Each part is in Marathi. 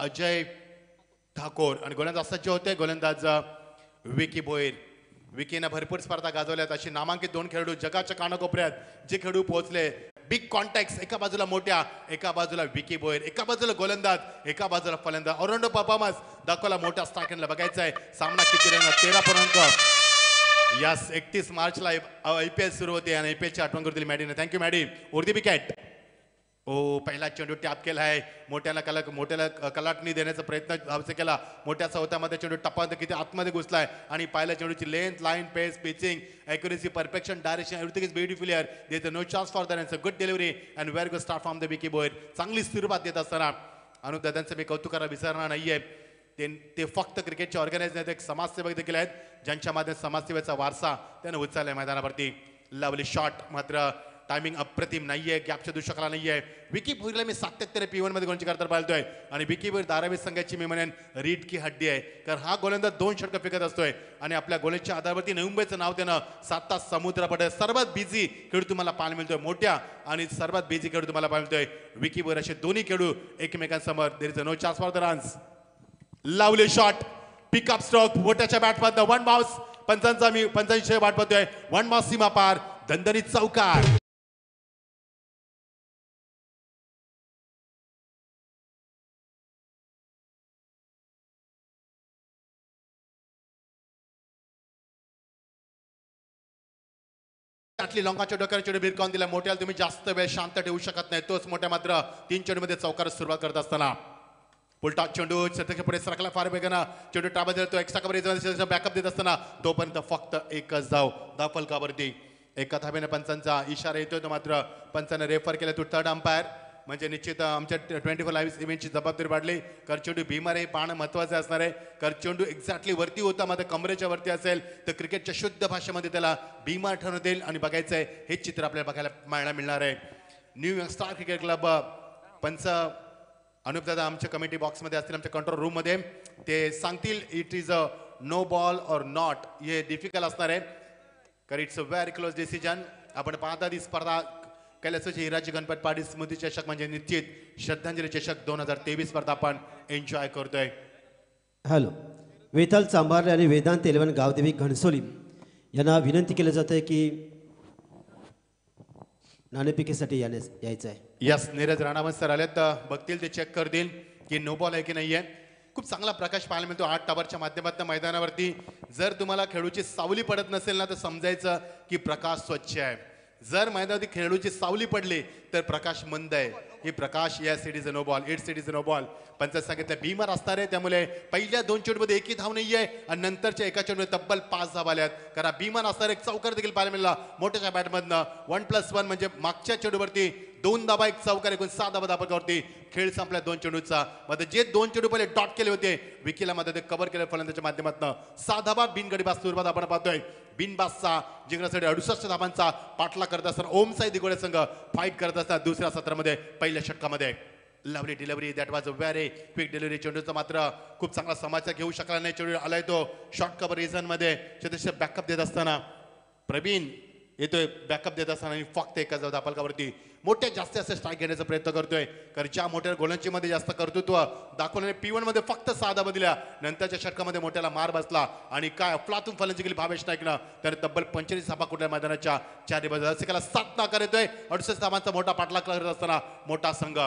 अजय ठाकोर आणि गोलंदाज सज्ज होते गोलंदाज विकी बोईर. विकीनं भरपूर स्पर्धा गाजवल्यात अशी नामांकित दोन खेळाडू जगाच्या कानाकोपऱ्यात जे खेळाडू पोहोचले. बिग कॉन्टॅक्ट एका बाजूला मोठ्या एका बाजूला विकी बोईर एका बाजूला गोलंदाज एका बाजूला फलंदाज. ऑरंडो परफॉर्मन्स दाखवला मोठ्या स्टार्कनला बघायचा आहे सामना किती रन तेरा पर्यंत. यास एकतीस मार्चला आय पी एल सुरू होते आणि आय पी एलची आठवण करतील मॅडीने. Thank you Maddy. उर्दी विकेट ओ पहिला चेंडू टॅप केला आहे. मोठ्याला कला मोठ्याला कलाटणी देण्याचा प्रयत्न धावसे केला. मोठ्या चौथ्यामध्ये चेंडू टप्प्यात किती आतमध्ये घुसला आहे आणि पहिल्या चेंडूची length line pace pitching accuracy perfection direction everything is beautiful year देते no chance for than good delivery and very good start from the Vicky Bhoir चांगली सुरुवात देत असताना. अनुप दादांचं मी कौतुक करायला विसरणार आहे ते ते फक्त क्रिकेटचे ऑर्गनाईज नाहीत एक समाजसेवक देखील आहेत. ज्यांच्या माध्यमात समाजसेवेचा वारसा त्यानं आहे मैदानावरती. लवली शॉट मात्र टायमिंग अप्रतिम नाहीये गॅपच्या शोधू शकला नाहीये. विकी भोईरला मी सातत्याने पी वनमध्ये गोलची करताना पाहतोय आणि विकी भोईर धारावी संघाची मी म्हणेन रीट की हड्डी आहे. कारण हा गोलंदाज दोन षटकं फेकत असतोय. आणि आपल्या गोलंच्या आधारावरती नवी मुंबईचं नाव देणं सात तास समुद्र सर्वात बिझी खेळू तुम्हाला पाहायला मिळतोय मोठ्या आणि सर्वात बिझी खेळू तुम्हाला पाहायला मिळतोय. विकी भोईर असे दोन्ही खेळू एकमेकांसमोर. There is no chance for the runs लावले शॉट पिकअप स्ट्रोक मोठ्याच्या बॅटमधनं वन बाउस पंचांचा मी पंचांशी वाट पाहतोय वन बाउस सीमा पार. दणदणीत चौकार. त्यातली लॉंगाच्या डोक्यावर चेडू भिरकावून दिला मोठ्याला तुम्ही जास्त वेळ शांत ठेवू शकत नाही. तोच मोठ्या मात्र तीन चेडूमध्ये चौकार सुरुवात करत असताना. उलटा चेंडू शतके पुढे सरकला फार वेगानं चेंडू टाबा दिला तो एक्स्ट्रा कव्हरेज बॅकअप देत असताना तोपर्यंत फक्त एकच धाव. धाव फलकावरती एका धाब्याने पंचांचा इशारा येतोय तो मात्र पंचाने रेफर केला तो थर्ड अंपायर म्हणजे निश्चित आमच्या ट्वेंटी फोर लाईव्ह इव्हेंटची जबाबदारी वाढली. करचेंडू भीमार हे पाहणं महत्वाचं असणार आहे. करचेंडू एक्झॅक्टली वरती होता मात्र कमरेच्या वरती असेल तर क्रिकेटच्या शुद्ध भाषेमध्ये त्याला भीमार ठरवण्यात येईल आणि बघायचं आहे हेच चित्र आपल्याला बघायला पाहायला मिळणार आहे. न्यूयॉर्क स्टार क्रिकेट क्लब पंच अनुप दादा आमच्या कमिटी बॉक्समध्ये असतील आमच्या कंट्रोल रूममध्ये ते सांगतील it is a no ball or not हे डिफिकल्ट असणार आहे. कारण it's a very close decision आपण पाहता ती स्पर्धा कैलासाची हिराजी गणपत पाटील स्मृती चषक म्हणजे निश्चित श्रद्धांजली चषक दोन हजार तेवीस स्पर्धा आपण एन्जॉय करतोय. हॅलो. वेताल चांभारले आणि वेदांत इलेवन गावदेवी घणसोली यांना विनंती केलं जातं आहे की नाणेपिकेसाठी याने यायचं आहे यस नीरज राणावत सर आले तर बघतील ते चेक करतील की नो बॉल आहे की नाहीये. खूप चांगला प्रकाश पाहायला मिळतो आठ टावरच्या माध्यमातून मैदानावरती. जर तुम्हाला खेळूची सावली पडत नसेल ना तर समजायचं की प्रकाश स्वच्छ आहे. जर मैदानावरती खेळाडूची सावली पडली तर प्रकाश मंद आहे. ही प्रकाश या cities no ball at cities no ball panchayat सांगितलं भीमार असणार आहे त्यामुळे पहिल्या दोन चेंडूमध्ये एकही धाव नाही आहे आणि नंतरच्या एका चेंडूमध्ये तब्बल पाच धाव आल्यात. कारण भीमान असणार एक चौकार देखील पाहायला मिळाला मोठ्याच्या बॅटमधनं वन प्लस वन म्हणजे मागच्या चेंडूवरती दोन धाबा एक चौकार एकूण सहा धाबा धाबावरती खेळ संपला दोन चेंडूचा मध्ये जे दोन चेंडू पहिले डॉट केले होते विकीला मध्ये ते कव्हर केले फलंदाच्या माध्यमातून. सहा धाबा बिनगडी बास आपण पाहतोय. बिनबासचा जिंकण्यासाठी अडुसष्ट धाबांचा पाठला करत असताना ओम साई दिगोडे संघ फाईट करत असताना दुसऱ्या सत्रामध्ये पहिल्या षटकामध्ये. Lovely delivery that was very quick delivery चेंडूचा मात्र खूप चांगला समाचार घेऊ शकला नाही. चेंडू आलाय तो शॉर्ट कव्हर रिझनमध्ये चेतेश्वर बॅकअप देत असताना प्रवीण येतोय बॅकअप देत असताना आणि फक्त एका जाऊ दापलकावरती मोठ्या जास्त जास्त स्ट्राईक घेण्याचा प्रयत्न करतोय. कारण ज्या मोठ्या गोलंजीमध्ये जास्त कर्तृत्व दाखवल्याने पी मध्ये फक्त सहा धाबा दिल्या. नंतरच्या षटकामध्ये मोठ्याला मार बसला. आणि काय अफलातून फलंजी केली भावेश नाईकनं. तर तब्बल पंचेचाळीस धाबा कुठल्या मैदानाच्या चार रसिकाला सात नाकार येतोय अडुसष्ट धाबांचा मोठा पाठलाग करत असताना मोठा संघ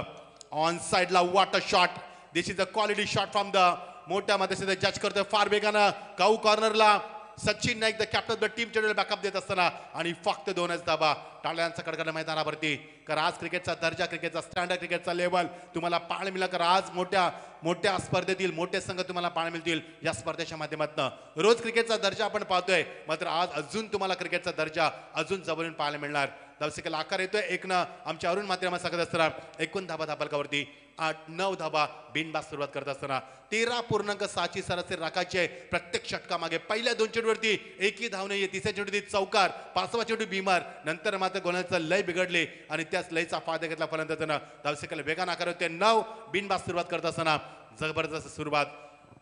ऑन साइडला what a shot this is a quality shot from the मोठ्या मध्ये जज करतोय फार वेगानं. Cow कॉर्नरला Sachin Naik the captain the team चेंडूला backup देत असताना आणि फक्त दोनच धाबा टाळ्यांचा कडकड मैदानावरती. कारण आज क्रिकेटचा दर्जा क्रिकेटचा स्टँडर्ड क्रिकेटचा लेवल तुम्हाला पाहायला मिळाला कारण आज मोठ्या मोठ्या स्पर्धेतील मोठे संघ तुम्हाला पाहायला मिळतील या स्पर्धेच्या माध्यमातून. रोज क्रिकेटचा दर्जा आपण पाहतोय मात्र आज अजून तुम्हाला क्रिकेटचा दर्जा अजून जवळून पाहायला मिळणार. धावसिकेला आकार येतोय एक ना आमच्या अरुण माध्यमात सांगत असताना एकूण धाबा धापालकावरती आठ नऊ धाबा बिनबास सुरुवात करत असताना तेरा पूर्णांक सहाची सरासरी राखायची आहे. प्रत्येक षटकामागे पहिल्या दोन चेंडूवरती एकही धाव ये तिसऱ्या चेंडूवरती चौकार पाचवा चेंडू बिमार नंतर मात्र गोलाचं लय बिघडले आणि त्याच लयचा फायदा घेतला फलंदाजानं धावसेकाला वेगान आकार होते नऊ बिनबास सुरुवात करत असताना जबरदस्त सुरुवात.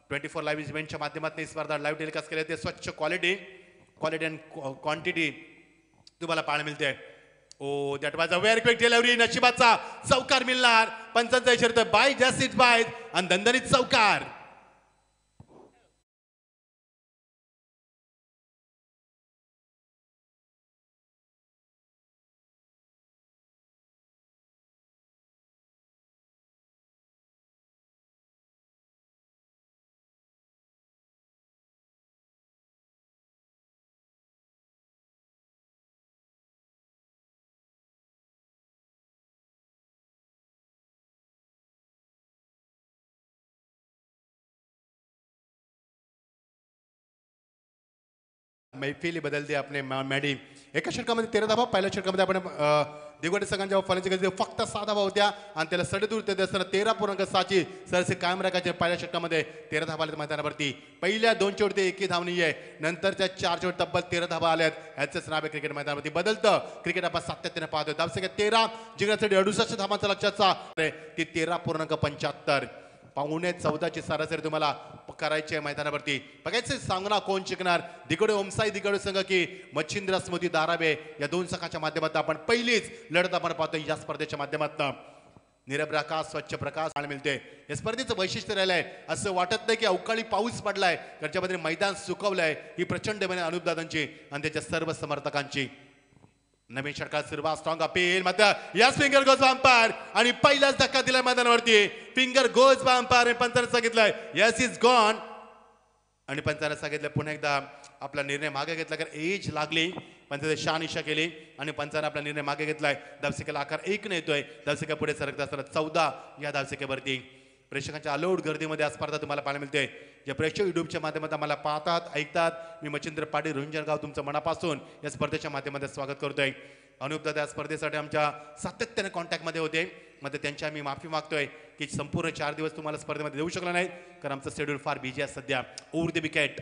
ट्वेंटी फोर लाईव्ह इव्हेंटच्या माध्यमातून ही स्पर्धा लाईव्ह टेलिकास्ट केली ते स्वच्छ क्वालिटी क्वालिटी अँड क्वांटिटी तुम्हाला पाहायला मिळते. ओ that was a very quick delivery नशिबाचा चौकार मिळणार. पंचांचा इशारा बाय जस्ट इज बाय आणि दणदणीत चौकार मैफिली बदलते आपले आपने मॅडी। एका षटकामध्ये तेरा धावा पहिल्या षटकामध्ये आपण दिगवडे संघांच्या फलांची गती फक्त सहा धावा होत्या आणि त्याला सडेदूर देत असताना तेरा पूर्णांक सहाची सरसे कायम राखायचे. पहिल्या षटकामध्ये तेरा धावा आले मैदानावरती. पहिल्या दोन चोटते एकी धावणी आहे. नंतरच्या चार चोट तब्बल तेरा धावा आल्यात ह्याचंच नाव आहे क्रिकेट मैदानावरती. बदलतं. क्रिकेट आपण सातत्याने पाहतोय. धावसंख्या तेरा. जिंकण्यासाठी अडुसष्ट धावांचा लक्षाचा ती तेरा पूर्णांक पंच्याहत्तर. पावणे चौदाची सरासरी तुम्हाला करायचे मैदानावरती. बघायचं सामना कोण शिकणार दिगडे ओमसाई दिगडे संघ की मच्छिंद्र स्मृती दारावे या दोन संघाच्या माध्यमातून आपण पहिलीच लढत आपण पाहतो या स्पर्धेच्या माध्यमातून. निरप्रकाश स्वच्छ प्रकाश मिळते या स्पर्धेचं वैशिष्ट्य राहिलं आहे. असं वाटत नाही की अवकाळी पाऊस पडलाय. त्याच्यामध्ये मैदान सुकवलंय. ही प्रचंड बने अनुपदादांची आणि त्याच्या सर्व समर्थकांची. नवीन षटकात सुरुवात स्ट्रॉंग अपील मात्र याच फिंगर गोज अंपायर आणि पहिलाच धक्का दिलाय मैदानावरती. फिंगर गोज अंपायर आणि पंचाने सांगितलंय. यस इज गॉन आणि पंचाने सांगितलं पुन्हा एकदा आपला निर्णय मागे घेतला कारण एज लागली. पंचाने शानिशा केली. आणि पंचाने आपला निर्णय मागे घेतलाय. धावसिकेला आकार एक न येतोय. धावसिका पुढे सरकत असताना चौदा या धावसिकेवरती प्रेक्षकांच्या अलोट गर्दीमध्ये आज स्पर्धा तुम्हाला पाहायला मिळते जे प्रेक्षक युट्यूबच्या माध्यमातून आम्हाला पाहतात ऐकतात. मी मच्छिंद्र पाटील रुंजनगाव तुमचं मनापासून या स्पर्धेच्या माध्यमातून स्वागत करतोय. अनुपदा त्या स्पर्धेसाठी आमच्या सातत्याने कॉन्टॅक्टमध्ये होते. मग त्यांच्या आम्ही माफी मागतोय की संपूर्ण चार दिवस तुम्हाला स्पर्धेमध्ये देऊ शकला नाही कारण आमचं शेड्यूल फार बिझी आहे सध्या. Over the wicket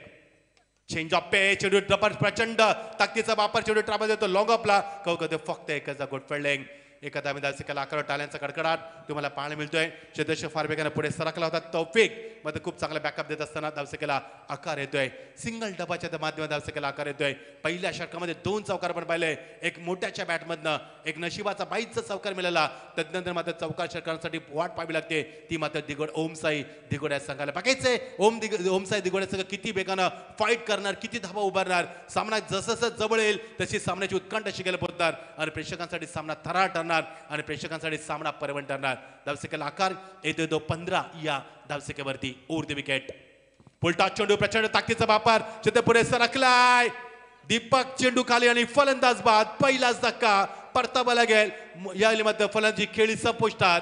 change of pace चेडू प्रचंड ताकदीचा वापर चेडू ट्राबा देतो. लॉंग ऑफला कौ कधी फक्त एकच गुड फिल्डिंग. एका मी दासिकाला आकार टाळ्यांचा कडकडाट तुम्हाला पाहायला मिळतोय. चेतेश्वर फार पुढे सरकला होता. तौफिकमध्ये खूप चांगला बॅकअप देत असताना धावसेकेला आकार येतोय. सिंगल डबाच्या माध्यमात धावसेकेला आकार येतोय. पहिल्या षटकामध्ये दोन चौकार पण पाहिले. एक मोठ्याच्या बॅटमधनं एक नशिबाचा बाईचा चौकार मिळाला. तदनंतर मात्र चौकार षटकांसाठी वाट पाहावी लागते. ती मात्र दिगोड ओमसाई दिगोड या संघाला बघायचंय ओम दिग ओमसाई दिगोड्या संघ किती बेगानं फाईट करणार किती धाबा उभारणार. सामना जसं जसं जवळ येईल तशी सामन्याची उत्कंठ शिकायला पोहोचणार. आणि प्रेक्षकांसाठी सामना थरार ठरणार आणि प्रेक्षकांसाठी सामना पर्वण ठरणार. धावसेकेला आकार येतो दो पंधरा या धावसेकेवरती ओर विकेट पुलटा चेंडू प्रचंड ताकदीचा वापर. चित्र पुढे सरकलाय. दीपक चेंडू खाली आणि फलंदाज बाद. पहिलाच धक्का. परतावा लागेल. या मध्ये फलंदाजी खेळी संपुष्टात.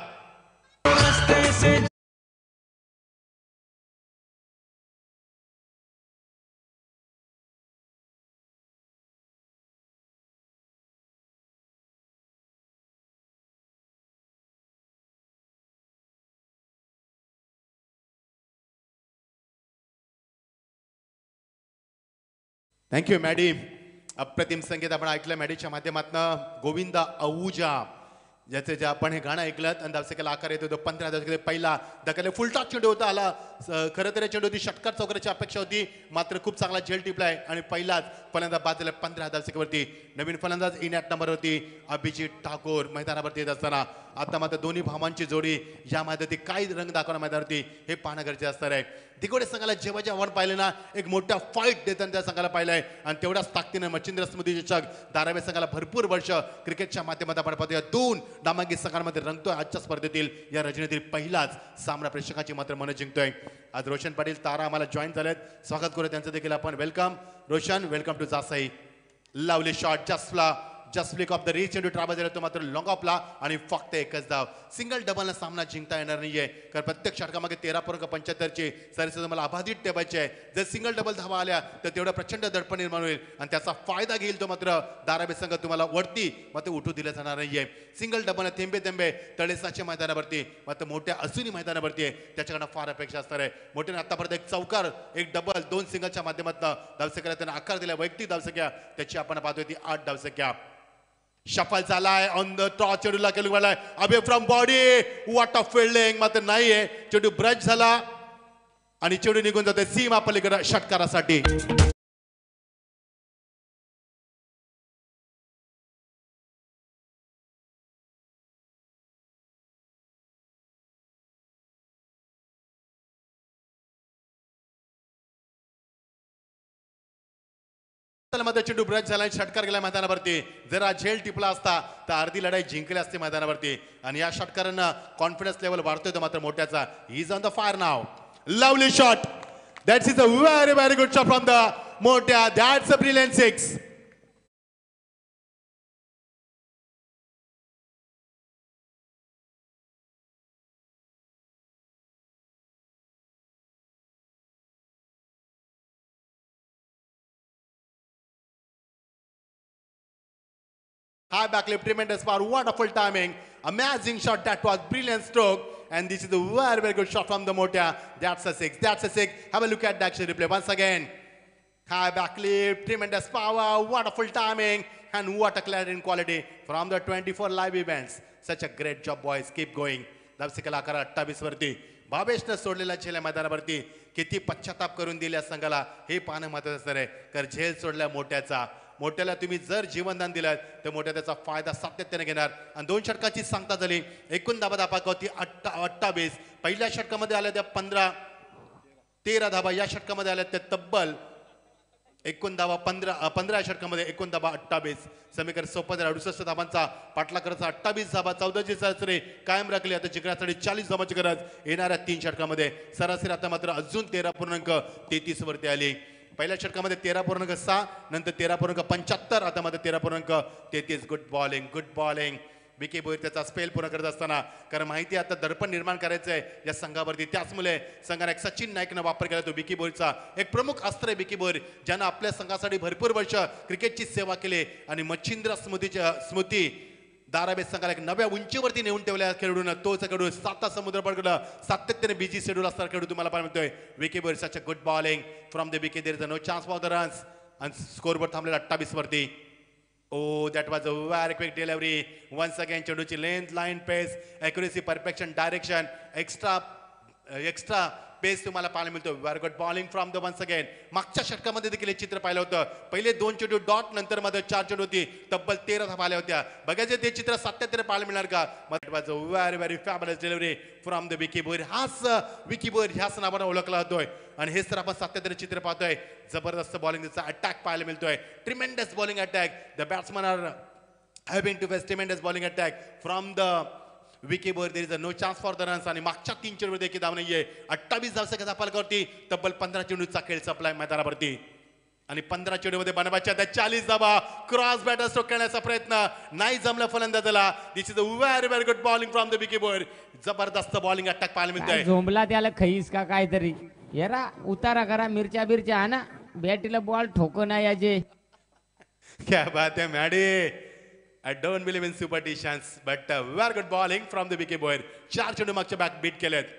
थँक्यू मॅडी अप्रतिम संगीत आपण ऐकलं मॅडीच्या माध्यमातून. गोविंदा अहुजा ज्याचे जे आपण हे गाणं ऐकलं आणि दावसेकेला आकार येतो तो पंधरा दशकात पहिला. दकाले फुलटॉक चेंडू होता आला. खरं तर चेंडू होती षटकार चौकऱ्याची अपेक्षा होती. मात्र खूप चांगला झेल टिपलाय. आणि पहिलाच फलंदाज बाद झाला पंधरा दावसेकेवरती नवीन फलंदाज इन ॲट नंबरवरती अभिजित ठाकूर मैदानावरती येत असताना. आता मात्र दोन्ही भावांची जोडी यामध्ये ती काय रंग दाखवणार मैदानावरती हे पाहणं गरजेचं असणार आहे. दिगोडे संघाला जेव्हा जे आव्हान पाहिलं ना एक मोठा फाईट देताना त्या संघाला पाहिलंय आणि तेवढ्याच ताकदीनं मच्छिंद्र स्मृती चषक धारावे संघाला भरपूर वर्ष क्रिकेटच्या माध्यमात आपण पाहतो या दोन नामांकित संघांमध्ये रंगतोय आजच्या स्पर्धेतील. या रचनेतील पहिलाच सामना प्रेक्षकाची मात्र मन जिंकतोय. आज रोशन पाटील तारा आम्हाला जॉईन झालेत. स्वागत करू त्यांचं देखील आपण. वेलकम रोशन वेलकम टू जासाई लावली shot जसला just flick off the reach चेंडू ट्राबा झाला तो मात्र लॉंग ऑफला आणि फक्त एकच धाव. सिंगल डबलला सामना जिंकता येणार नाहीये. कारण प्रत्येक षटकामागे तेरा पूर्णांक पंच्याहत्तरची सरसर तुम्हाला अबाधित ठेवायची आहे. जर सिंगल डबल धावा आल्या तर तेवढं प्रचंड दडपण निर्माण होईल. आणि त्याचा फायदा घेईल तो मात्र दाराबे संघ तुम्हाला वरती मात्र उठू दिलं जाणार नाहीये. सिंगल डबल थेंबे थेंबे तळेसाच्या मैदानावरती मात्र मोठ्या असूनी मैदानावरती आहे. त्याच्याकडनं फार अपेक्षा असणार आहे. मोठ्याने आतापर्यंत एक चौकार एक डबल दोन सिंगलच्या माध्यमातून धावसंख्याला त्यांना आकार दिला. वैयक्तिक धावसंख्या त्याची आपण पाहतोय ती आठ धावसंख्या. शफल झालाय ऑन द टॉ चेडूला केलं गेलाय अबे from body what of fielding मात्र नाहीये. चेडू ब्रश झाला आणि चेडू निघून जाते सीमा पलीकडे षटकारासाठी मध्ये चेंडू ब्रश झाला आणि षटकार गेला मैदानावरती. जरा झेल टिपला असता तर अर्धी लढाई जिंकली असते मैदानावरती. आणि या षटकारांना कॉन्फिडन्स लेवल वाढतोय तो मात्र मोठ्याचा. Is on the fire now lovely shot that's is a very very good shot from the मोठ्या that's a brilliant six High back left, tremendous power, wonderful timing, amazing shot. That was brilliant stroke. And this is a very, very good shot from the Motia. That's a six. That's a six. Have a look at the action replay once again. High back lip, tremendous power, wonderful timing, and what a clarity quality from the 24 live events. Such a great job, boys. Keep going. दबसिकल अकरा अठ्ठावीस वरती भावेशनं सोडलेला झेल या मैदानावरती किती पश्चाताप करून दिल्या संघाला हे पाहणं महत्वाचं आहे कारण झेल सोडल्या मोठ्याचा मोठ्याला तुम्ही जर जीवनदान दिलं तर मोठ्या त्याचा फायदा सातत्याने घेणार. आणि दोन षटकाची सांगता झाली. एकूण धाबा धापा होती अठ्ठा अठ्ठावीस. पहिल्या षटकामध्ये आल्या त्या पंधरा तेरा धाबा. या षटकामध्ये आल्या त्या तब्बल एकूण धाबा पंधरा पंधरा षटकामध्ये एकूण धाबा अठ्ठावीस. समीकरण सोपंधरा अडुसष्ट धाबांचा पाटला अठ्ठावीस धाबा. चौदाची सरासरी कायम राखली. आता जिंकण्यासाठी चाळीस धाबाची गरज. येणाऱ्या तीन षटकामध्ये सरासरी आता मात्र अजून तेरा पूर्णांक तेहतीसवरती आली. पहिल्या षटकामध्ये तेरा पूर्णांक सहा नंतर तेरा पूर्णांक पंच्याहत्तर आता मध्ये तेरा पूर्णांक तेहतीस. Good bowling good bowling Vicky Bhoir त्याचा स्पेल पूर्ण करत असताना कारण माहिती आहे आता दर्पण निर्माण करायचं आहे या संघावरती. त्याचमुळे संघाने एक सचिन नाईकनं वापर केला तो विकी बोईरचा एक प्रमुख अस्त्र आहे विकी बोईर ज्यानं आपल्या संघासाठी भरपूर वर्ष क्रिकेटची सेवा केली आणि मच्छिंद्र स्मृतीच्या स्मृती दाराबेज संघाला एक नव्या उंचीवरती नेऊन ठेवल्या खेळाडून. तोच खेळाडू साता समुद्र पडकडं सातत्याने बिझी शेड्यूल असणारा खेळू तुम्हाला पाहायला मिळतोय. Vicky Bhoir good bowling from the Vicky there is no chance for the runs आणि स्कोरवर थांबलेला अठ्ठावीस वरती. ओ that was a very quick delivery once again चेंडूची length line pace accuracy, perfection direction extra extra pace pace तुम्हाला पाहायला मिळतो. Very good bowling from the once again मागच्या षटकामध्ये देखील हे चित्र पाहिलं होतं. पहिले दोन चेंडू डॉट नंतर मध्ये चार चेंडू होती. तब्बल तेरा धावा आल्या होत्या. बघायचे ते चित्र सातत्याने पाहायला मिळणार का? Very very fabulous delivery from the Vicky Bhoir हाच विकी बोर ह्याच नावानं ओळखला जातोय. आणि हेच तर आपण सातत्याने चित्र पाहतोय. जबरदस्त बॉलिंग त्याचा अटॅक पाहायला मिळतोय. Tremendous bowling attack the batsman are having to face tremendous bowling attack from the Vicky Bhoir there is no chance for the runs आणि मागच्या तीन चेंडूवर देखील धाव नाहीये. अठ्ठावीस धावसंख्या धापालकावरती तब्बल पंधरा चेंडूचा खेळ संपलाय मैदानावरती. आणि पंधरा चेंडूमध्ये बनवायच्या त्या चाळीस धाबा क्रॉस बॅटर स्ट्रोक करण्याचा प्रयत्न. नाही जमला फलंदाजाला. This is a very very good bowling from the Vicky Bhoir जबरदस्त बॉलिंग अटॅक पाहायला मिळतोय. झोंबला त्याला खईस का काहीतरी? येरा उतारा करा मिरच्या बिरच्या हा ना? बॅटीला बॉल ठोको नाही याचे. क्या बात है Maddy. I don't believe in superstitions but very good bowling from the Vicky Bhoir चार चेंडू मागच्या बॅक बीट केलेत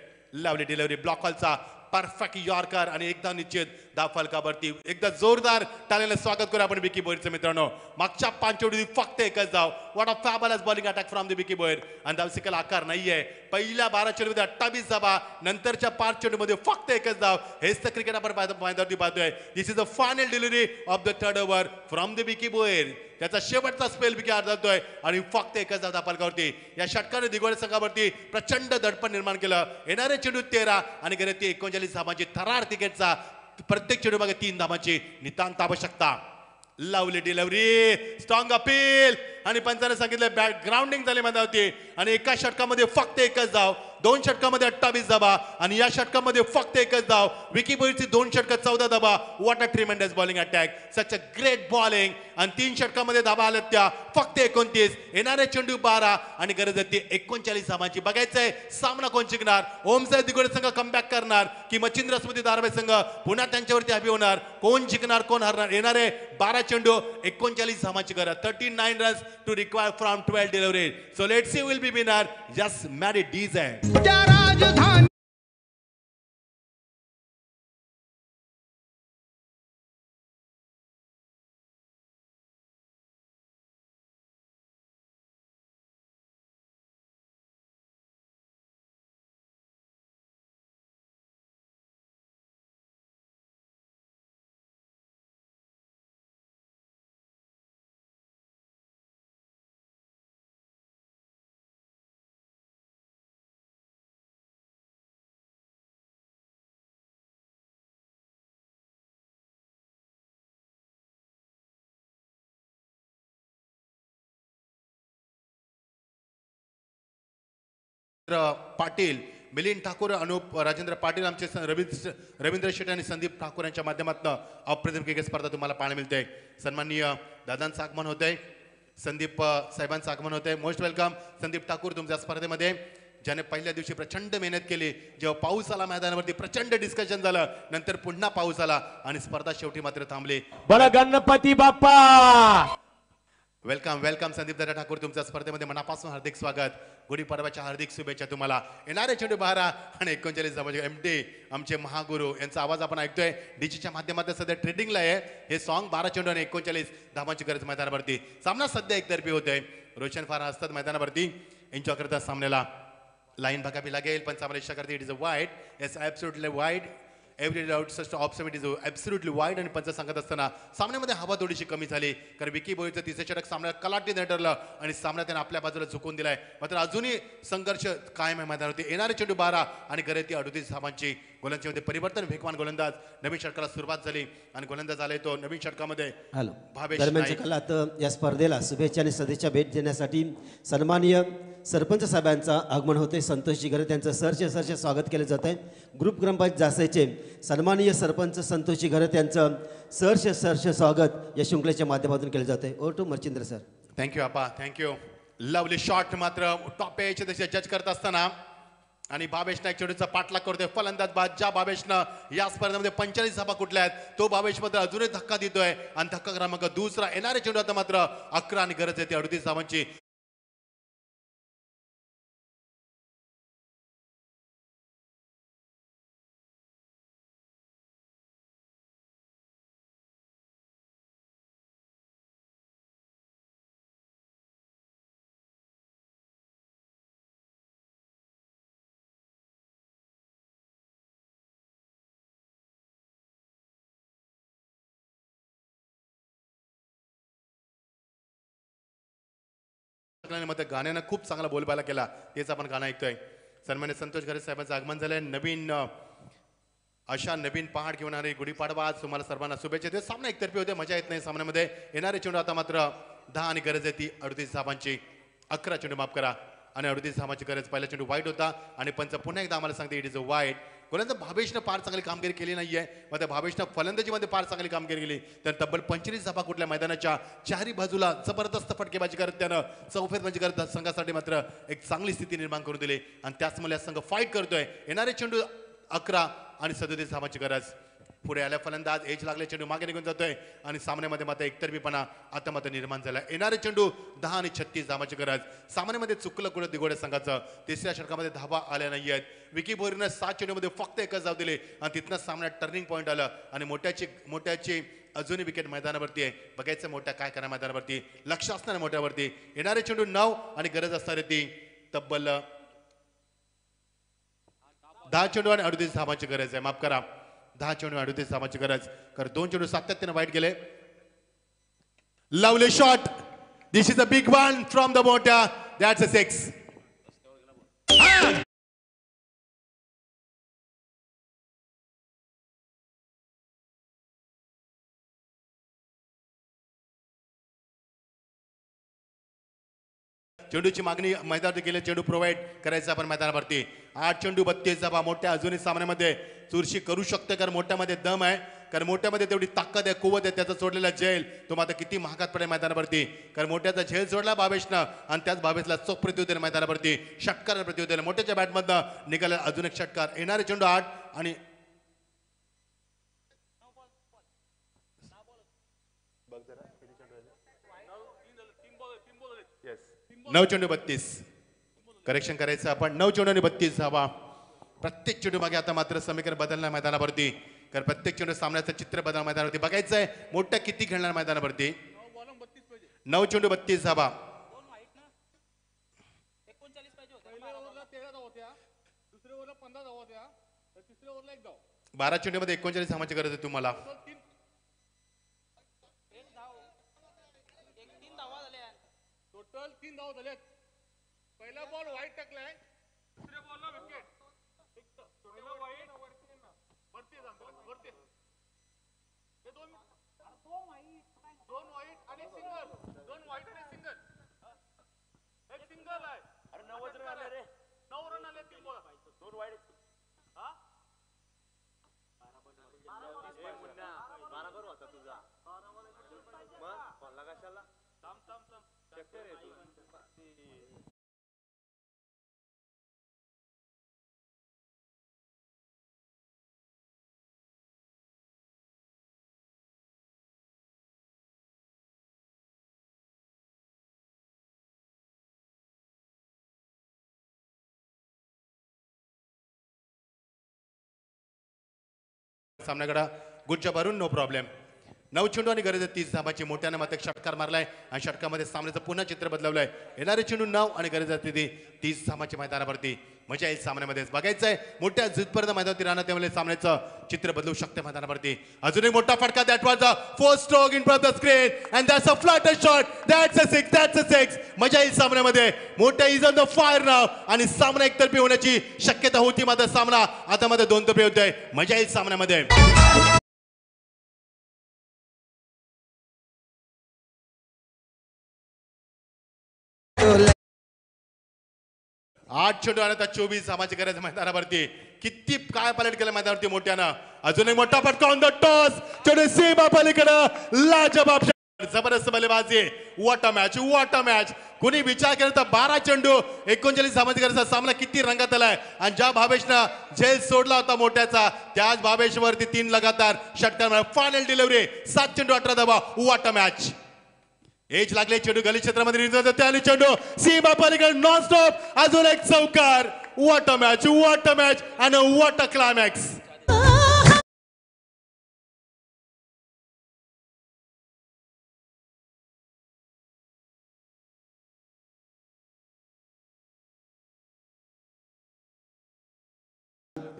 लवली डिलिव्हरी ब्लॉक हॉलचा परफेक्ट यॉर्कर आणि एकदा निश्चित दहा फलकावरती एकदा जोरदार टाळ्याने स्वागत करू आपण बिकी बोयरचं मित्रांनो. मागच्या पाच फक्त एकच धाव. What of fabulous bowling attack from the Vicky Bhoir आणि धावसिकल आकार नाहीये. पहिल्या बारा चेंडूमध्ये अठ्ठावीस धावा. नंतरच्या पाच चेंडूमध्ये फक्त एकच धाव. हेच तर क्रिकेट आपण मैदानावरती पाहतोय. This is the final delivery of the third over from the Vicky Bhoir त्याचा शेवटचा स्पेल विकी जातोय. आणि फक्त एकच धाव धापालकावरती या षटकाने दिगोळे संघावरती प्रचंड दडपण निर्माण केलं. येणारे चेंडू तेरा आणि गेले ते एकोणचाळीस धावांची थरार क्रिकेटचा प्रत्येक चेंडू तीन धावांची नितांत आवश्यकता. लवली डिलेवरी स्ट्रॉंग अपील आणि पंचाने सांगितलं बॅट ग्राउंडिंग झाली होती आणि एका षटकामध्ये फक्त एकच धाव दोन षटकामध्ये अठ्ठावीस धाबा आणि या षटकामध्ये फक्त एकच धाव. विकी बोईची दोन षटक चौदा धाबा what a tremendous bowling attack such a great bowling आणि तीन षटकामध्ये धाबा आल्यात त्या. फक्त एकोणतीस. येणारे चेंडू बारा आणि गरज आहे ती एकोणचाळीस धावांची बघायचंय सामना कोण जिंकणार? ओमसाई दिगोडे संघ कमबॅक करणार की मच्छिंद्र स्मृती दारबाई संघ पुन्हा त्यांच्यावरती हवी होणार? कोण जिंकणार कोण हरणार? येणारे बारा चेंडू एकोणचाळीस धाबांची गरज. Thirty nine runs to require from twelve delivery so let see will be winner just मॅरी डीज आहे पाटील मिलिंद ठाकूर अनुप राजेंद्र पाटील आमचे रवींद्र रवींद्र शेट्टी आणि संदीप ठाकूर यांच्या माध्यमातून अप्रतिम क्रिकेट स्पर्धा तुम्हाला पाहायला मिळते. सन्माननीय दादांचं आगमन होतंय. संदीप साहेबांचं आगमन होतंय. Most welcome. संदीप ठाकूर तुमच्या स्पर्धेमध्ये. ज्याने पहिल्या दिवशी प्रचंड मेहनत केली जेव्हा पाऊस आला मैदानावरती प्रचंड डिस्कशन झालं नंतर पुन्हा पाऊस आला आणि स्पर्धा शेवटी मात्र थांबली. बरं गणपती बाप्पा! वेलकम वेलकम संदीप दादा ठाकूर तुमच्या स्पर्धेमध्ये मनापासून हार्दिक स्वागत. गुढीपर्वाच्या हार्दिक शुभेच्छा तुम्हाला. येणारे चेंडू बारा आणि एकोणचाळीस धावाचे एम डी आमचे महागुरु यांचा आवाज आपण ऐकतोय. डीजीच्या माध्यमातून सध्या ट्रेडिंगला आहे. हे सॉन्ग बारा चेंडू आणि एकोणचाळीस धामाची गरज मैदानावरती. सामना सध्या एकतर्फी होतोय. रोशन फार असतात मैदानावरती. एन्जॉय करतात सामन्याला. लाईन बघावी लागेल पण सामना इच्छा करते. It is a wide yes absolutely wide every doubt सस्ट option it is absolutely wide आणि पंच सांगत असताना सामन्यामध्ये हवा थोडीशी कमी झाली. कारण विकी बोईचं तिसरे षटक सामन्यात कलाटीने ठरलं आणि सामना त्याने आपल्या बाजूला झुकून दिलाय. मात्र अजूनही संघर्ष कायम आहे मैदानावरती येणारे चेंडू बारा आणि गरज ती अडोतीस धावांची. गोलंदाजीमध्ये परिवर्तन वेगवान गोलंदाज. नवीन षटकाला सुरुवात झाली आणि गोलंदाज आले तो नवीन षटकामध्ये. हॅलो. भावेश या स्पर्धेला शुभेच्छा आणि सदिच्छा भेट देण्यासाठी सन्माननीय सरपंच साहेबांचं आगमन होते. संतोष जिगरे त्यांचं सरचे सरचे स्वागत केलं जात आहे. ग्रुप ग्रामपंचायत जासेचे सन्माननीय सरपंच संतोष जिगरे त्यांचं सरचे सरचे स्वागत या शृंखलेच्या माध्यमातून केलं जात आहे. ओ टू मर्चिंद्र सर थँक्यू आपा. थँक्यू लवली शॉट मात्र टॉप यायचे तसे जज करत असताना. आणि बाबेश नाईक चेडूचा पाठलाग करतोय. फलंदाज बाद ज्या बाबेशनं या स्पर्धेमध्ये पंचेचाळीस धाबा कुठल्या आहेत तो बाबेश मात्र अजूनही धक्का देतोय. आणि धक्का क्रमांक दुसरा येणारे चेंडू आता मात्र अकरा आणि गरज येते अडतीस धावांची. मग गाण्यानं खूप चांगला बोलबाला केला. तेच आपण गाणं ऐकतोय. सन्मान्य संतोष घरे साहेबांचं आगमन झालंय. नवीन अशा नवीन पहाड घेऊन आले गुढीपाडवा आज तुम्हाला सर्वांना शुभेच्छा देऊ सामना एकतर्फी होते. मजा येत नाही सामन्यामध्ये. येणारे चेंडू आता मात्र दहा आणि गरज आहे ती अडतीस साहेबांची अकरा चेंडू माफ करा. आणि अडतीस साहेबांची गरज पहिला चेंडू वाईट होता. आणि पंच पुन्हा एकदा आम्हाला सांगते इट इज अ वाईट गोलंदाज भावेशनं फार चांगली कामगिरी केली नाहीये. मग त्या भावेशनं फलंदाजीमध्ये फार चांगली कामगिरी केली. तर तब्बल पंचवीस धाबा कुठल्या मैदानाच्या? चारही बाजूला जबरदस्त फटकेबाजी करत त्यानं चौफेरबाजी करत संघासाठी मात्र एक चांगली स्थिती निर्माण करून दिली. आणि त्याचमुळे संघ फाईट करतोय. येणारे चेंडू अकरा आणि सदोतीस धाबाची गरज. पुढे आल्या फलंदाज एज लागले चेंडू मागे निघून जातोय. आणि सामन्यामध्ये मात्र एकतर्फीपणा आता मात्र निर्माण झाला. येणारे चेंडू दहा आणि छत्तीस धावाची गरज. सामन्यामध्ये चुकलं कुठं दिगोड्या संघाचं? तिसऱ्या षटकामध्ये धावा आल्या नाही आहेत विकी बोरीनं सात चेंडूमध्ये फक्त एकच धाव दिले. आणि तिथनं सामन्यात टर्निंग पॉईंट आलं. आणि मोठ्याची मोठ्याची अजूनही विकेट मैदानावरती आहे. बघायचं मोठ्या काय करा मैदानावरती. लक्ष असणार मोठ्यावरती. येणारे चेंडू नऊ आणि गरज असणारी ती तब्बल दहा चेंडू आणि अडतीस धाबाची गरज आहे. माफ करा. दहा चेंडू आणि अडतीस धावांची गरज. कारण दोन चेंडू सातत्याने वाईट गेले. Lovely shot this is a big one from the मोठ्या दॅट्स अ सिक्स चेंडूची मागणी मैदानात केली चेंडू प्रोव्हाइड करायचं आपण मैदानावरती. आठ चेंडू बत्तीस धाबा मोठ्या अजूनही सामन्यामध्ये. चुरशी करू शकते कारण मोठ्यामध्ये दम आहे. कारण मोठ्यामध्ये तेवढी ताकद आहे कुवत आहे त्याचा सोडलेला झेल तो मात्र किती महागात पडेल मैदानावरती. कारण मोठ्याचा झेल सोडला भावेशनं आणि त्याच भावेशला चोख प्रत्युत्तर मैदानावरती. षटकार प्रत्युत्तर मोठ्याच्या बॅटमधनं निघाला अजून एक षटकार. येणारे चेंडू आठ आणि नऊ चेंडू बत्तीस. करेक्शन करायचं. आपण नऊ चेंडू आणि बत्तीस धावा प्रत्येक चेंडू मागे आता मात्र समीकरण बदलणार मैदानावरती. कारण प्रत्येक चेंडू सामन्याचं चित्र बदलणार मैदानावरती. बघायचं आहे मोठ्या किती खेळणार मैदानावरती? नऊ चेंडू बत्तीस धावा. पहिल्या ओव्हरला तेरा धावा होत्या. दुसऱ्या ओव्हरला पंधरा धावा होत्या. तर तिसऱ्या ओव्हरला एक धाव. बारा चेंडूमध्ये एकोणचाळीस धावांची गरज आहे तुम्हाला. टोटल तीन धावा झाल्यात. पहिला बॉल वाईट टाकलाय. Don't worry. Huh? Para po sa सामन्याकडे गुज्जा भरून नो प्रॉब्लेम नऊ चेंडू आणि गरज आहे तीस धाबाची मोठ्याने मात्र षटकार मारलाय आणि षटकामध्ये सामन्याचं पुन्हा चित्र बदलवलंय. येणारे चेंडू नऊ आणि गरज तिथे तीस धाबाच्या मैदानावरती. मजा येईल सामन्यामध्ये. बघायचं आहे मोठ्या जिथपर्यंत मैदानावरती राहणार त्यामुळे सामन्याचं चित्र बदलू शकते मैदानावरती. अजून एक मोठा फटका that was a four stroke in from the screen and that's a flat shot that's a six that's a six मजा येईल सामन्यामध्ये. मोठ्या is on the fire now आणि सामना एकतर्फी होण्याची शक्यता होती माझा सामना आता मध्ये दोन तर्फी होतोय मजा येईल सामन्यामध्ये. आठ चेंडू आणि आता चोवीस सामाजिक करायचं मैदानावरती. किती काय पालट केलं मैदानावरती मोठ्यानं? अजून एक मोठा फटका ऑन द टॉस चेंडू सीमा पलीकडं. लाजबाब जबरदस्त बल्लेबाजी. What a match what a match कोणी विचार केला तर बारा चेंडू एकोणचाळीस सामाजिक सामना किती रंगात आलाय. आणि ज्या भावेशनं झेल सोडला होता मोठ्याचा त्याच भावेशवरती तीन लगातार षटकार फायनल डिलिव्हरी सात चेंडू अठरा धावा. वॉट अ मॅच एज लागले चेंडू गली क्षेत्रामध्ये रिझर्व जाते आणि चेंडू सीमा पलीकडे नॉन स्टॉप अजून एक चौकार. What a match what a match आणि वॉट अ क्लायमॅक्स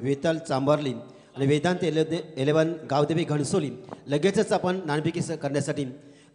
वेताल चांबरलीन आणि वेदांत एले एलेवन गावदेवी घणसोली लगेचच आपण नाणपिकी करण्यासाठी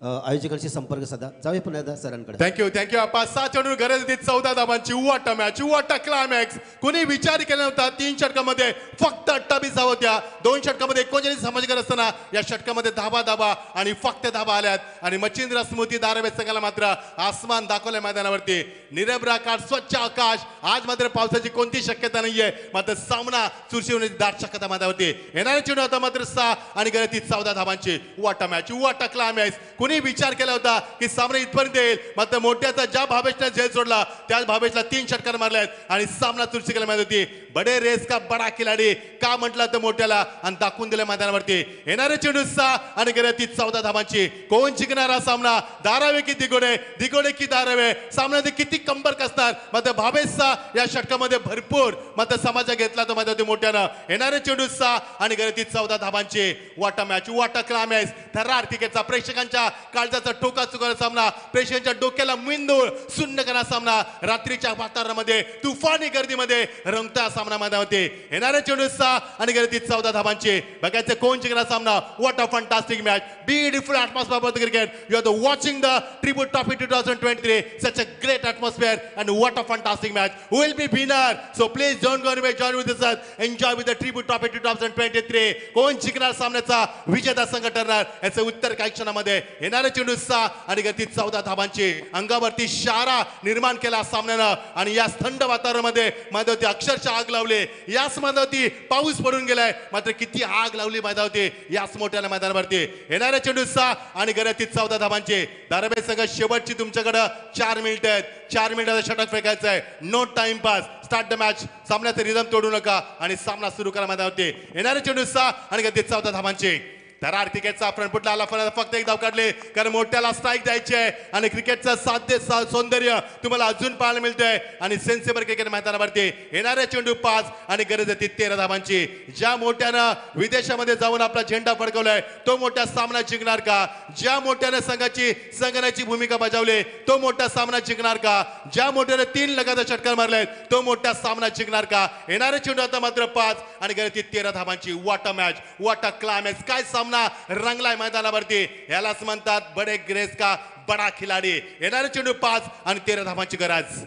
आयोजकांशी संपर्क साधा. जाऊया पुन्हा एकदा सरांकडे. थँक्यू थँक्यू पाच सात चेंडू गरज होती चौदा धावांची वॉट मॅच वॉट क्लायमॅक्स कुणी विचार केला नव्हता? तीन षटकामध्ये फक्त अठ्ठावीस धावा होत्या. दोन षटकामध्ये एकोणचाळीस धावांची गरज असताना या षटकामध्ये धाबा धाबा आणि फक्त धाबा आल्यात. आणि मच्छिंद्र स्मृती दारवे संघाला मात्र आसमान दाखवल्या मैदानावरती. निरभ्राकार स्वच्छ आकाश. आज मात्र पावसाची कोणती शक्यता नाहीये. मात्र सामना चुरशी होण्याची दाट शक्यता मैदानावरती. येणारे चेंडू आता मात्र सहा आणि गरज ती चौदा धावांची उवा अ मॅच वॉट क्लायमॅक्स कुणी कोणी विचार केला होता की सामना इथपर्यंत येईल. मात्र मोठ्याचा ज्या भावेशने झेल सोडला त्याच भावेशला तीन षटकार मारले आहेत. आणि सामना चुरशी केला माहिती होती बडे रेस का बडा खिलाडी? का म्हटला तर मोठ्याला? आणि दाखवून दिल्या मैदानावरती. येणारे चेंडू सहा आणि गेल्या ती चौदा धावांची. कोण जिंकणारा सामना? दारावे की दिगोडे? दिगोडे की दारावे सामन्यामध्ये किती कंबर असणार? मात्र भावेशचा या षटकामध्ये भरपूर मात्र समाजा घेतला तर मात्र मोठ्यानं. येणारे चेंडू सहा आणि गेल्या ती चौदा धावांची. वाटा मॅच वाटा क्लामॅक्स थरार क्रिकेटचा प्रेक्षकांच्या काळजाचा टोका चुकला सामना पेशंटच्या डोक्याला मिंदूळ सुन्न करा सामना रात्रीच्या वातावरणामध्ये तुफानी गर्दीमध्ये रंगता सामना मध्ये होते येणारे चेडूस आणि गर्दीत चौदा धाबांचे. बघायचं कोण जिंकणार सामना? What of fantastic match beautiful अटमॉस्फिअरबद्दल cricket you are the watching the triple trophy two thousand twenty three such a great atmosphere and what of fantastic match will be winner so please join gone way join with दर enjoy with the triple trophy two thousand twenty three कोण जिंकणार सामन्याचा? विजेता संघ ठरणार याचं उत्तर काही क्षणामध्ये येणाऱ्या चेंडूचा आणि गती चौदा धाबांची अंगावरती शारा निर्माण केला सामन्यानं. आणि याच थंड वातावरणामध्ये मैदावती अक्षरशः आग लावली. याच मैदावती पाऊस पडून गेलाय. मात्र किती आग लावली मैदावती याच मोठ्या मैदानावरती. येणाऱ्या चेंडूचा आणि गती चौदा धाबांचे. धाराबाई संघ शेवटची तुमच्याकडं चार मिनिटं आहेत. चार मिनिटाचा षटक फेकायचं आहे. No time pass start the match सामन्याचं रिदम तोडू नका. आणि सामना सुरू करा मैदानावरती. येणारे चेंडूचा आणि गती चौदा धाबांचे. थरार क्रिकेटचा फ्रंटफुटला आला फक्त एक धाव काढले. कारण मोठ्याला स्ट्राईक द्यायची आहे. आणि क्रिकेटचं साध्य सौंदर्य तुम्हाला अजून पाहायला मिळतंय. आणि सेन्सेबल क्रिकेट मैदानावरती येणाऱ्या चेंडू पाच आणि गरज आहे ती तेरा धावांची. ज्या मोठ्यानं विदेशामध्ये जाऊन आपला झेंडा फडकवलाय तो मोठा सामना जिंकणार का? ज्या मोठ्यानं संघाची संघनाची भूमिका बजावली तो मोठा सामना जिंकणार का? ज्या मोठ्याने तीन लगातार षटकार मारलेत तो मोठा सामना जिंकणार का? येणारे चेंडू आता मात्र पाच आणि गरज ती तेरा धावांची. What a match what a climax काय सामना रंगलाय मैदानावरती. यालाच म्हणतात बडे ग्रेस का? बडा खिलाडी. येणारे चेंडू पाच आणि तेरा धावांची गरज.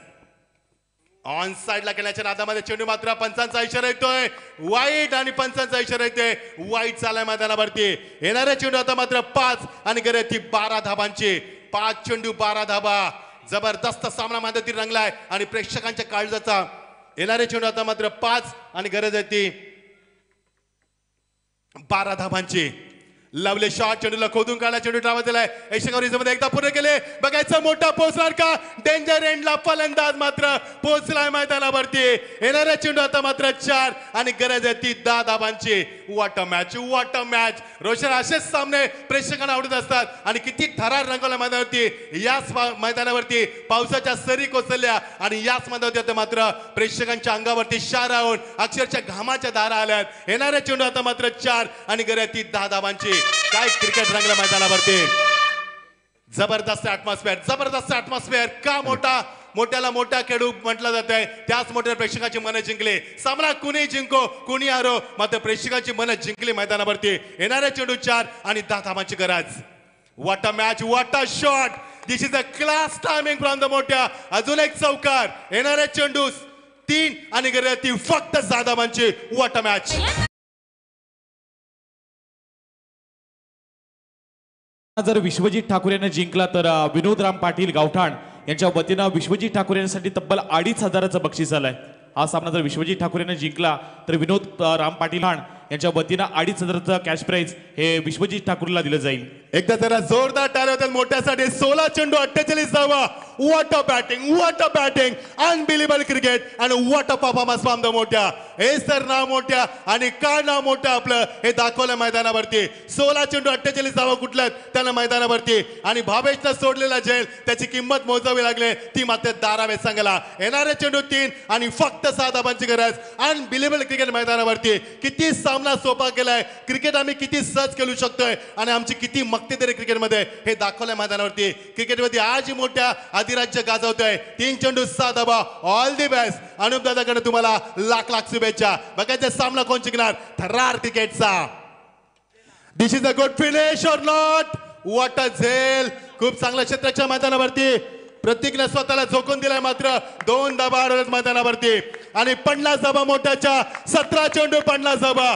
ऑन साईडला केल्याच्या नादामध्ये चेंडू मात्र पंचांचा इशारा येतोय. वाईट आणि पंचांचा इशारा येतोय. वाईट चालाय मैदानावरती. येणाऱ्या चेंडू आता मात्र पाच आणि गरज ती बारा धाबांची पाच चेंडू बारा धाबा जबरदस्त सामना मैदानातील रंगलाय आणि प्रेक्षकांच्या काळजाचा. येणारे चेंडू आता मात्र पाच आणि गरज आहे ती बारा धाबांची लवले शॉट चेंडूला खोदून काढला चेंडू डावा दिलाय. मध्ये एकदा पूर्ण केले. बघायचं मोठा पोहोचणार का? डेंजर एंडला फलंदाज मात्र पोहोचलाय मैदानावरती. येणाऱ्या चेंडू आता मात्र चार. आणि गरज आहे ती दहा दाबांची what match what match Roshan असेच सामने प्रेक्षकांना आवडत असतात. आणि किती थरार रंगवल्या मैदानावरती. याच मैदानावरती पावसाच्या सरी कोसळल्या. आणि याच मैदानावरती आता मात्र प्रेक्षकांच्या अंगावरती शार राहून अक्षरशः घामाच्या धारा आल्यात. येणाऱ्या चेंडू आता मात्र चार. आणि गरज ती दहा दाबांची काय क्रिकेट रंगला मैदानावरती. जबरदस्त ऍटमॉस्फिअर जबरदस्त ऍटमॉस्फिअर का मोठा? मोठ्याला मोठा खेळू म्हटलं जात आहे त्याच मोठ्या प्रेक्षकाची मनं जिंकले. सामना कुणी जिंको कुणी हारो? मात्र प्रेक्षकाची मनं जिंकली मैदानावरती. येणाऱ्या चेंडू चार आणि दहा धामाची गरज. What a match what a shot this is a class timing from the मोठ्या. अजून एक चौकार. येणाऱ्या चेंडू तीन आणि गरज ती फक्त जाधवांची धामांची वॉट अ मॅच जर विश्वजित ठाकूर यांना जिंकला तर विनोदराम विनोद राम पाटील गावठाण यांच्या वतीनं विश्वजित ठाकूर यांच्यासाठी तब्बल अडीच हजाराचं बक्षीस आलंय. हा सामना जर विश्वजित ठाकूर यांना जिंकला तर विनोद राम पाटील हाण यांच्या वतीनं अडीच हजाराचं कॅश प्राईज हे विश्वजित ठाकूरला दिलं जाईल. एकदा जरा जोरदार टाळ्या होतात मोठ्यासाठी सोळा चेंडू अठ्ठेचाळीस धावा. What a batting what a batting unbelievable क्रिकेट आणि what a performance from the मोठ्या हे सर नाव मोठ्या आणि का नाव मोठं आपलं हे दाखवलं मैदानावरती. सोळा चेंडू अठ्ठेचाळीस धावा कुठल्यात त्यानं मैदानावरती. आणि भावेशनं सोडलेला झेल त्याची किंमत मोजावी लागले. ती मात्र दारावे सांगायला. येणारे चेंडू तीन आणि फक्त सहा धाबांची गरज. अनबिलिबल क्रिकेट मैदानावरती. किती सामना सोपा केलाय. क्रिकेट आम्ही किती सहज खेळू शकतोय. आणि आमची किती मक्तेदारी क्रिकेटमध्ये हे दाखवलंय मैदानावरती. क्रिकेटमध्ये आज मोठ्या अधिराज्य गाजवतोय. तीन चेंडू सहा दबा ऑल दी बेस्ट अनुप दादाकडे तुम्हाला लाख लाख शुभेच्छा. बघायचा सामना कोण जिंकणार? थरार क्रिकेटचा. This is a good finish or not what a झेल खूप चांगल्या क्षेत्राच्या मैदानावरती. प्रत्येकने स्वतःला झोकून दिलाय मात्र दोन धाबा मैदानावरती. आणि पन्नास धाबा मोठ्याच्या सतरा चेंडू पन्नास धाबा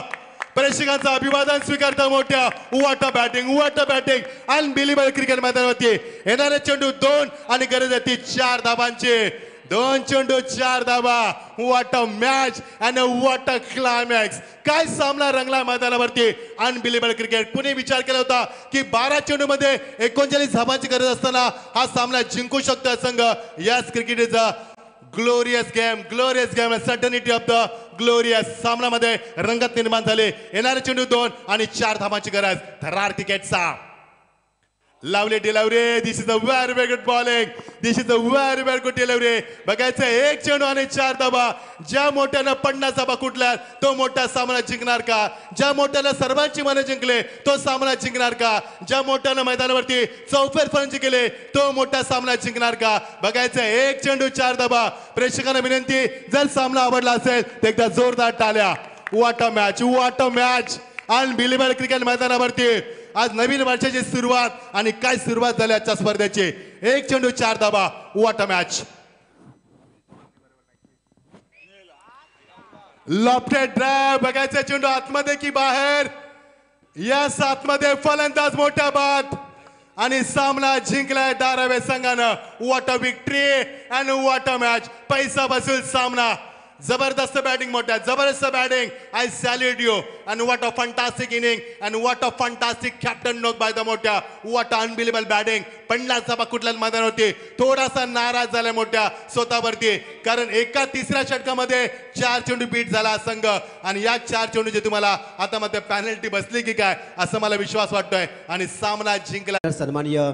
प्रेक्षकांचं अभिवादन स्वीकारता मोठ्या what batting what batting unbelievable cricket मैदानावरती येणारे चेंडू दोन आणि गरज येते ती चार धाबांचे दोन चेंडू चार धाबा what a match and what a climax काय सामना रंगला मैदानावरती? अनबिलिबल क्रिकेट कुणी विचार केला होता की बारा चेंडू मध्ये एकोणचाळीस धाबांची गरज असताना हा सामना जिंकू शकतो संघ. याच क्रिकेटचा glorious game glorious game sanctity of the glorious सामन्यामध्ये रंगत निर्माण झाले येणारे चेंडू दोन आणि चार धामाची गरज थरार क्रिकेटचा लावले डिलावरे this is a very very good bowling this is a very very good delivery बघायचं एक चेंडू आणि चार धाबा ज्या मोठ्यानं पन्नास धाबा कुठल्या तो मोठा सामना जिंकणार का? ज्या मोठ्यानं सर्वांची मनं जिंकले तो सामना जिंकणार का? ज्या मोठ्यानं मैदानावरती चौफेर फलंदाजी केले तो मोठा सामना जिंकणार का? बघायचं एक चेंडू चार धाबा प्रेक्षकांना विनंती जर सामना आवडला असेल तर एकदा जोरदार टाळ्या what a match what a match unbelievable cricket मैदानावरती. आज नवीन वर्षाची सुरुवात आणि काय सुरुवात झाली आजच्या स्पर्धेची? एक चेंडू चार धाबा what a match lofted drive बघायचा चेंडू आतमध्ये की बाहेर. यस आतमध्ये फलंदाज मोठ्या बाद आणि सामना जिंकलाय दारावे संघानं. What a victory and what a match पैसा बसूल सामना. जबरदस्त बॅटिंग मोठ्या जबरदस्त batting I salute you and what a fantastic inning and what a fantastic captain knock by the मोठ्या. वॉट अनबिलिबल बॅटिंग पन्नास सभा कुठल्याच मैदानावरती? थोडासा नाराज झालाय मोठ्या स्वतःवरती. कारण एका तिसऱ्या षटकामध्ये चार चेंडू बीट झाला संघ. आणि या चार चेंडूची तुम्हाला आता मध्ये पॅनल्टी बसली की काय असं मला विश्वास वाटतोय. आणि सामना जिंकला. सन्मान्य